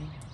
Okay.